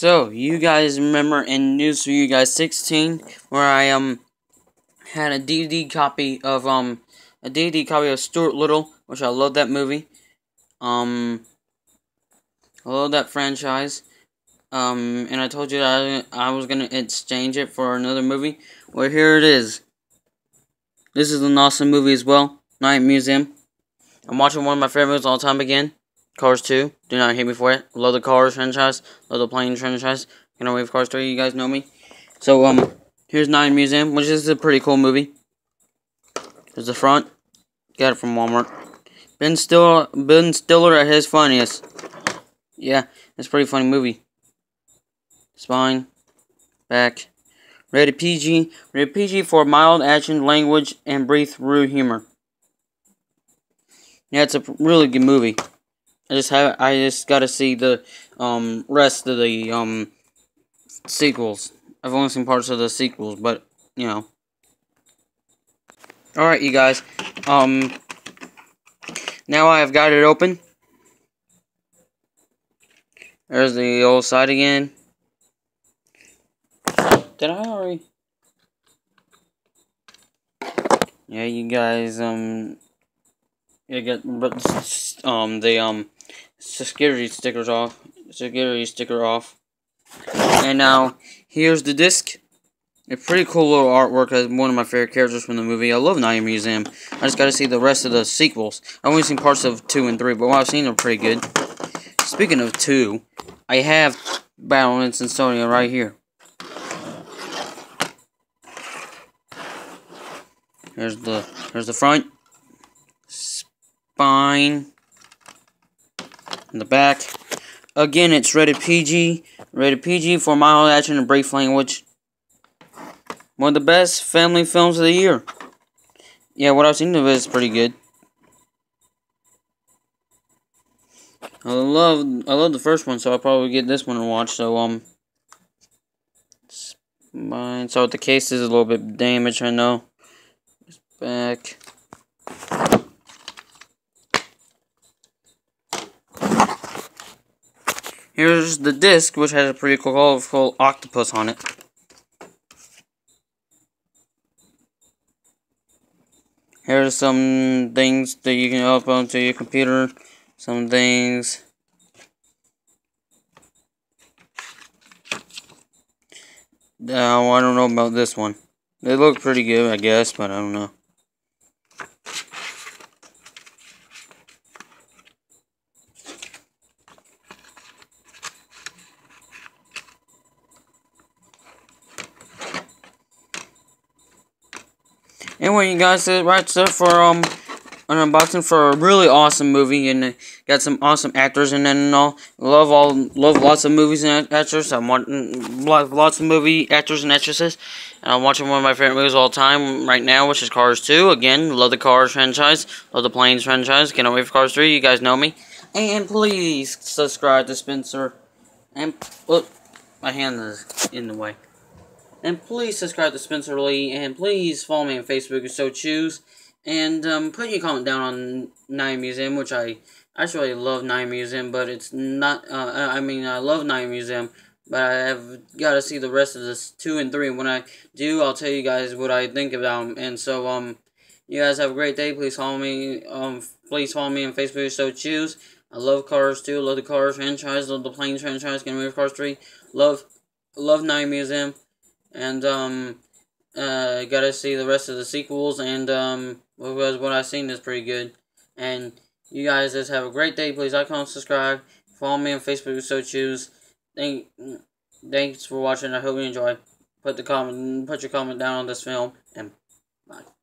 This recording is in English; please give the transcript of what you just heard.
So, you guys remember in News for You Guys 16, where I, um, had a DVD copy of, um, a DVD copy of Stuart Little, which I love that movie. Um, I love that franchise. Um, and I told you that I, I was gonna exchange it for another movie. Well, here it is. This is an awesome movie as well. Night Museum. I'm watching one of my favorite movies all the time again. Cars 2. Do not hate me for it. Love the Cars franchise. Love the Plane franchise. Cannot wait for Cars 3. You guys know me. So, um, here's Night Museum, which is a pretty cool movie. There's the front. Got it from Walmart. Ben Stiller, Ben Stiller at his funniest. Yeah, it's a pretty funny movie. Spine. Back. Rated PG. Rated PG for mild action, language, and breathe through humor. Yeah, it's a really good movie. I just have I just got to see the um rest of the um sequels. I've only seen parts of the sequels, but you know. All right, you guys. Um now I have got it open. There's the old side again. Did I already? Yeah, you guys, um, you get um the um security stickers off, security sticker off, and now here's the disc. A pretty cool little artwork as one of my favorite characters from the movie. I love Night Museum. I just got to see the rest of the sequels. I've only seen parts of 2 and 3, but what I've seen are pretty good. Speaking of 2, I have Battle of the Smithsonian right here. Here's the here's the front spine and the back. Again, it's rated PG. Rated PG for mild action and brief language. One of the best family films of the year. Yeah, what I've seen of it is pretty good. I love I love the first one, so I'll probably get this one to watch. So um, mine. So the case is a little bit damaged. I know. It's back. Here's the disc, which has a pretty cool colorful octopus on it. Here's some things that you can upload to your computer. Some things. Now, I don't know about this one. They look pretty good, I guess, but I don't know. Anyway, you guys, that wraps up for um an unboxing for a really awesome movie, and uh, got some awesome actors in it and all. Love all, love lots of movies and actors. I'm watching lots of movie actors and actresses. And I'm watching one of my favorite movies all time right now, which is Cars 2. Again, love the Cars franchise, love the Planes franchise. Can't wait for Cars 3. You guys know me. And please subscribe to Spencer. And look, my hand is in the way. And please subscribe to Spencer Lee, and please follow me on Facebook if so choose. And um, put your comment down on Night Museum, which I actually love Night Museum, but it's not, uh, I mean, I love Night Museum, but I have got to see the rest of this 2 and 3. When I do, I'll tell you guys what I think about them. And so, um, you guys have a great day. Please follow me, um, please follow me on Facebook if so choose. I love Cars 2, love the Cars franchise, love the Planes franchise, Can move Cars 3, love, love Night Museum and um, uh, gotta see the rest of the sequels, and um, because what I've seen is pretty good. And you guys just have a great day. Please like, comment, subscribe, follow me on Facebook if so choose. Thank, thanks for watching. I hope you enjoy. Put the comment, put your comment down on this film, and bye.